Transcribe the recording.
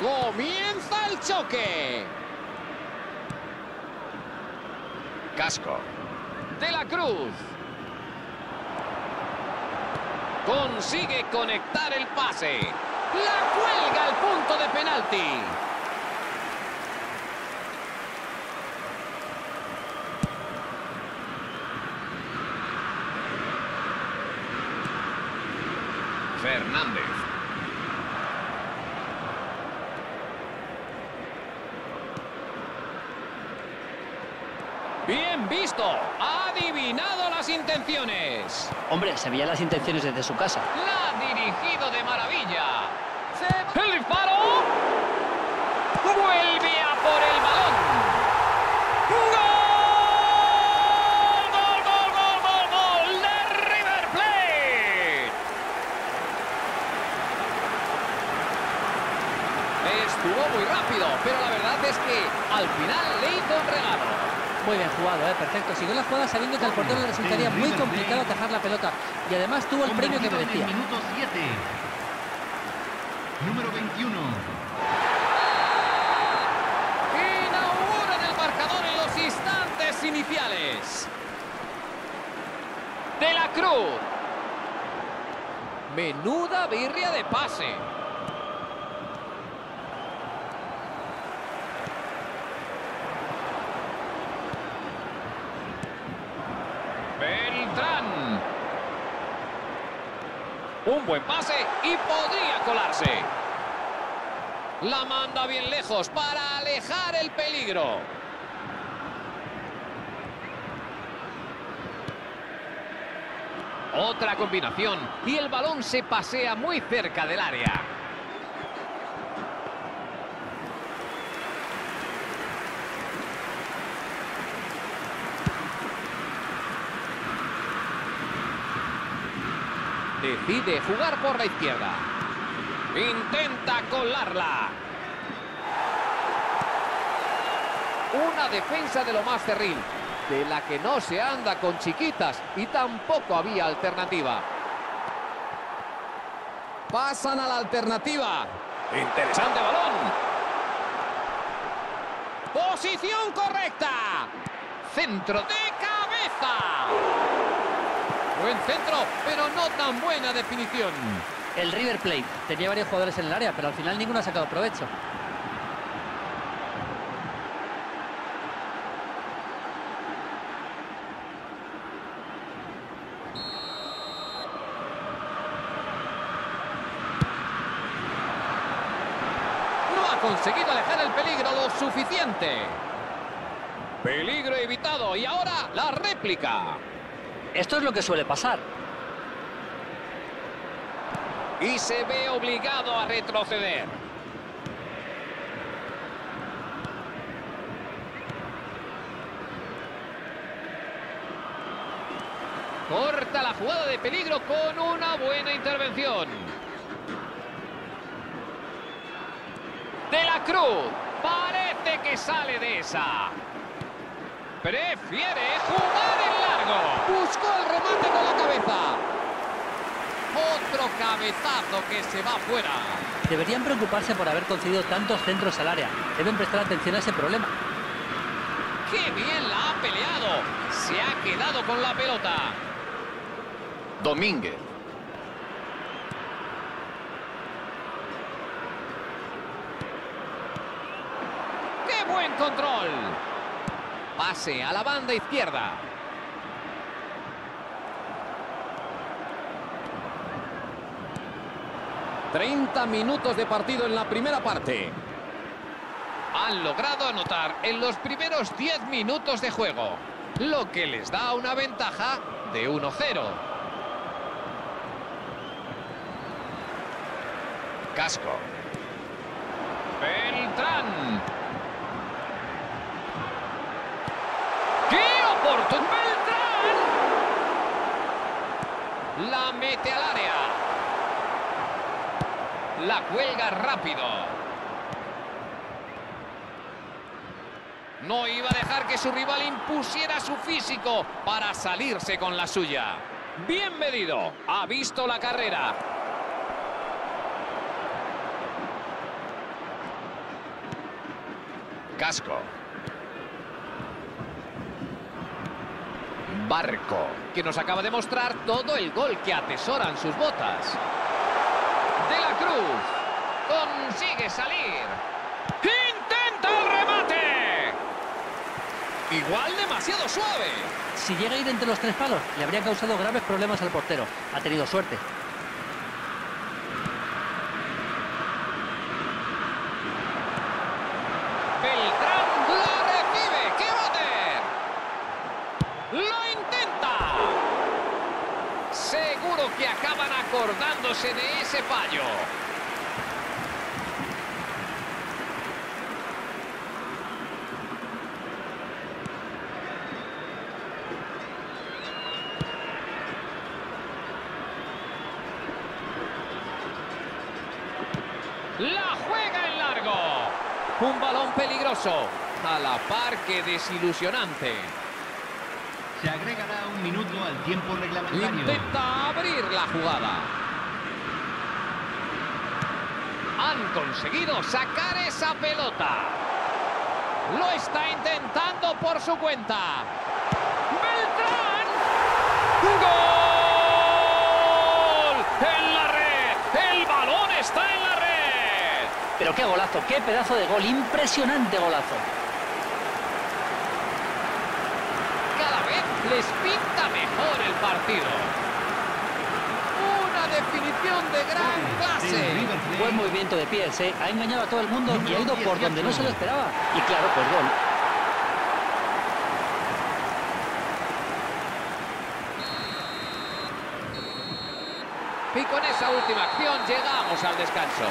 Comienza el choque. Casco. De la Cruz. Consigue conectar el pase. La cuelga al punto de penalti. Fernández. Bien visto. Ha adivinado las intenciones. Hombre, se veían las intenciones desde su casa. La ha dirigido de maravilla. El disparo. Vuelve a por el balón. ¡Gol! ¡Gol, gol, gol, gol, gol de River Plate! Estuvo muy rápido, pero la verdad es que al final le hizo un regalo. Muy bien jugado, ¿eh? perfecto. Siguió la jugada sabiendo que al portero le resultaría muy complicado atajar la pelota. Y además tuvo el premio que merecía. Minuto 7. Número 21. Inauguran el marcador en los instantes iniciales. De la Cruz. Menuda birria de pase. Beltrán. Un buen pase y podría colarse. La manda bien lejos para alejar el peligro. Otra combinación y el balón se pasea muy cerca del área. Decide jugar por la izquierda. Intenta colarla. Una defensa de lo más cerril, de la que no se anda con chiquitas y tampoco había alternativa. Pasan a la alternativa. Interesante balón. Posición correcta. Centro de. Buen centro, pero no tan buena definición. El River Plate tenía varios jugadores en el área, pero al final ninguno ha sacado provecho. No ha conseguido alejar el peligro lo suficiente. Peligro evitado y ahora la réplica. Esto es lo que suele pasar. Y se ve obligado a retroceder. Corta la jugada de peligro con una buena intervención. De la Cruz. Parece que sale de esa. Prefiere jugar en largo. Buscó el remate con la cabeza. Otro cabezazo que se va fuera. Deberían preocuparse por haber concedido tantos centros al área. Deben prestar atención a ese problema. ¡Qué bien la ha peleado! Se ha quedado con la pelota. Domínguez. ¡Qué buen control! Pase a la banda izquierda. ...30 minutos de partido en la primera parte. Han logrado anotar en los primeros 10 minutos de juego... ...lo que les da una ventaja de 1-0. Casco. Beltrán. ¡Qué oportunidad! Beltrán. La mete al área. La cuelga rápido. No iba a dejar que su rival impusiera su físico para salirse con la suya. Bien medido. Ha visto la carrera. Casco. Barco. Que nos acaba de mostrar todo el gol que atesoran sus botas. De la Cruz. Consigue salir. ¡Intenta el remate! Igual demasiado suave. Si llega a ir entre los tres palos, le habría causado graves problemas al portero. Ha tenido suerte. Beltrán la recibe. ¡Qué bater! ¡Lo intenta! Seguro que acaban acordándose de ese fallo. La juega en largo. Un balón peligroso. A la par que desilusionante. Se agregará un minuto al tiempo reglamentario. Intenta abrir la jugada. Han conseguido sacar esa pelota. Lo está intentando por su cuenta. ¡Beltrán! ¡Gol! ¡En la red! ¡El balón está en la red! Pero qué golazo, qué pedazo de gol, impresionante golazo. Les pinta mejor el partido. Una definición de gran clase. Buen movimiento de pies, ¿eh? ha engañado a todo el mundo y ha ido por donde no se lo esperaba. Y claro, pues gol. Y con esa última acción llegamos al descanso.